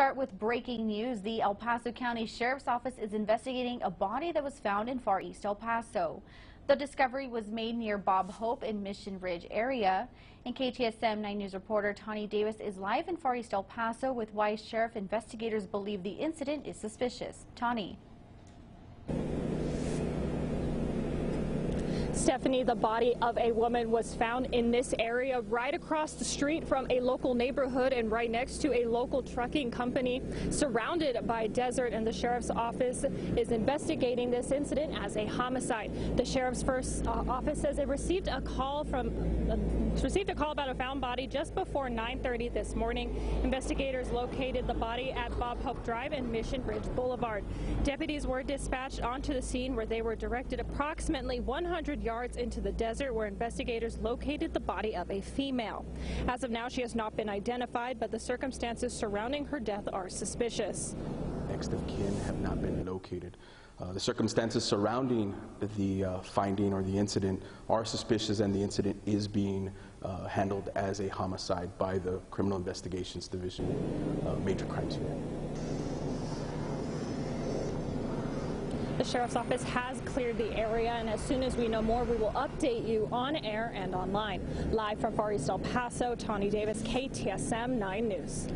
start with breaking news. The El Paso County Sheriff's Office is investigating a body that was found in Far East El Paso. The discovery was made near Bob Hope in Mission Ridge area. And KTSM 9 News reporter Tawny Davis is live in Far East El Paso with why sheriff investigators believe the incident is suspicious. Tawny. Stephanie, the body of a woman was found in this area right across the street from a local neighborhood and right next to a local trucking company surrounded by desert and the sheriff's office is investigating this incident as a homicide. The sheriff's first uh, office says it received a call from uh, received a call about a found body just before 9:30 this morning. Investigators located the body at Bob Hope Drive and Mission Ridge Boulevard. Deputies were dispatched onto the scene where they were directed approximately 100 yards into the desert where investigators located the body of a female. As of now, she has not been identified, but the circumstances surrounding her death are suspicious. Next of kin have not been located. Uh, the circumstances surrounding the uh, finding or the incident are suspicious, and the incident is being uh, handled as a homicide by the Criminal Investigations Division, uh, Major Crimes Unit. The sheriff's office has cleared the area, and as soon as we know more, we will update you on air and online. Live from Far East El Paso, Tawny Davis, KTSM 9 News.